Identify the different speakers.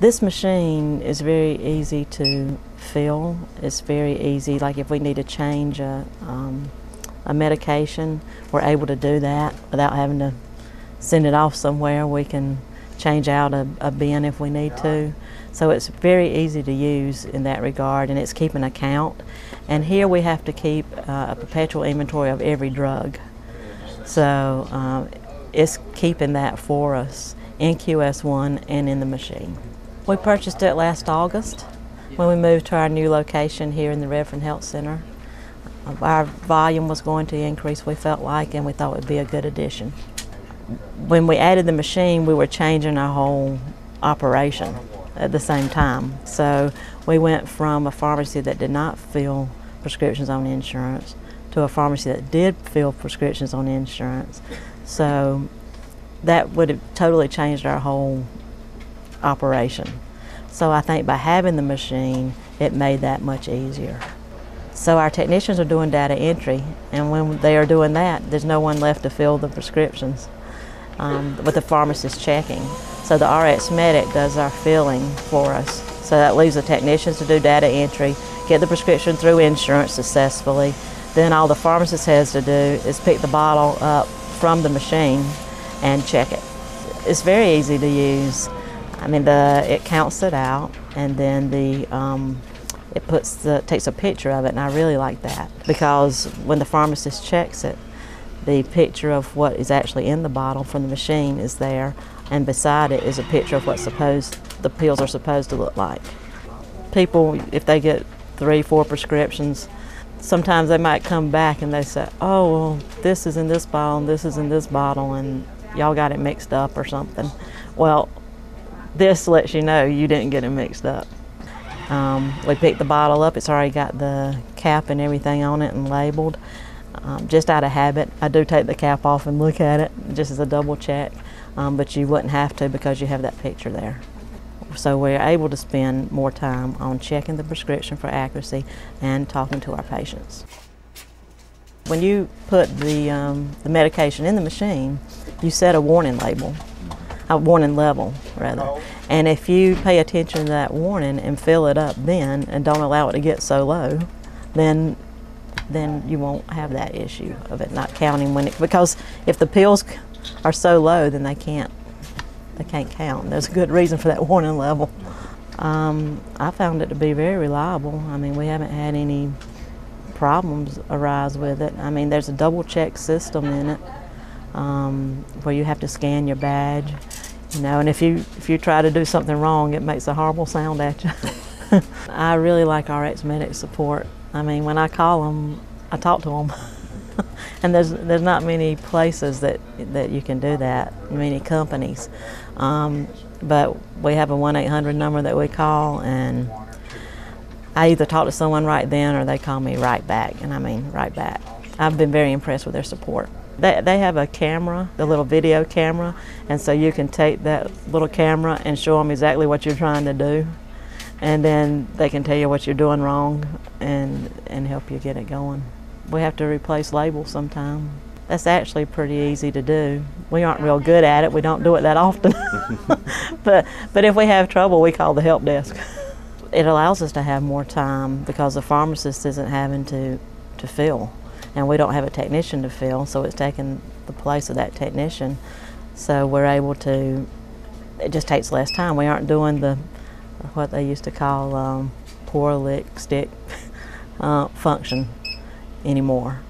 Speaker 1: This machine is very easy to fill. It's very easy, like if we need to change a, um, a medication, we're able to do that without having to send it off somewhere. We can change out a, a bin if we need to. So it's very easy to use in that regard, and it's keeping a count. And here we have to keep uh, a perpetual inventory of every drug. So um, it's keeping that for us in QS1 and in the machine. We purchased it last August when we moved to our new location here in the Redfern Health Center. Our volume was going to increase, we felt like, and we thought it would be a good addition. When we added the machine, we were changing our whole operation at the same time. So we went from a pharmacy that did not fill prescriptions on insurance to a pharmacy that did fill prescriptions on insurance. So that would have totally changed our whole operation. So I think by having the machine, it made that much easier. So our technicians are doing data entry, and when they are doing that, there's no one left to fill the prescriptions um, with the pharmacist checking. So the RxMedic does our filling for us. So that leaves the technicians to do data entry, get the prescription through insurance successfully. Then all the pharmacist has to do is pick the bottle up from the machine and check it. It's very easy to use. I mean, the it counts it out, and then the um, it puts the takes a picture of it, and I really like that because when the pharmacist checks it, the picture of what is actually in the bottle from the machine is there, and beside it is a picture of what supposed the pills are supposed to look like. People, if they get three, four prescriptions, sometimes they might come back and they say, "Oh, well, this is in this bottle, and this is in this bottle, and y'all got it mixed up or something." Well, this lets you know you didn't get it mixed up. Um, we picked the bottle up, it's already got the cap and everything on it and labeled. Um, just out of habit, I do take the cap off and look at it just as a double check, um, but you wouldn't have to because you have that picture there. So we're able to spend more time on checking the prescription for accuracy and talking to our patients. When you put the, um, the medication in the machine, you set a warning label a warning level rather. And if you pay attention to that warning and fill it up then and don't allow it to get so low, then then you won't have that issue of it not counting when it because if the pills are so low then they can't they can't count. There's a good reason for that warning level. Um, I found it to be very reliable. I mean, we haven't had any problems arise with it. I mean, there's a double check system in it um, where you have to scan your badge, you know, and if you if you try to do something wrong, it makes a horrible sound at you. I really like RxMedic support. I mean, when I call them, I talk to them. and there's there's not many places that that you can do that, many companies. Um, but we have a 1-800 number that we call, and I either talk to someone right then or they call me right back, and I mean right back. I've been very impressed with their support. They, they have a camera, a little video camera, and so you can take that little camera and show them exactly what you're trying to do. And then they can tell you what you're doing wrong and, and help you get it going. We have to replace labels sometime. That's actually pretty easy to do. We aren't real good at it. We don't do it that often. but, but if we have trouble, we call the help desk. It allows us to have more time because the pharmacist isn't having to, to fill and we don't have a technician to fill, so it's taking the place of that technician. So we're able to, it just takes less time. We aren't doing the, what they used to call um, pour, lick, stick uh, function anymore.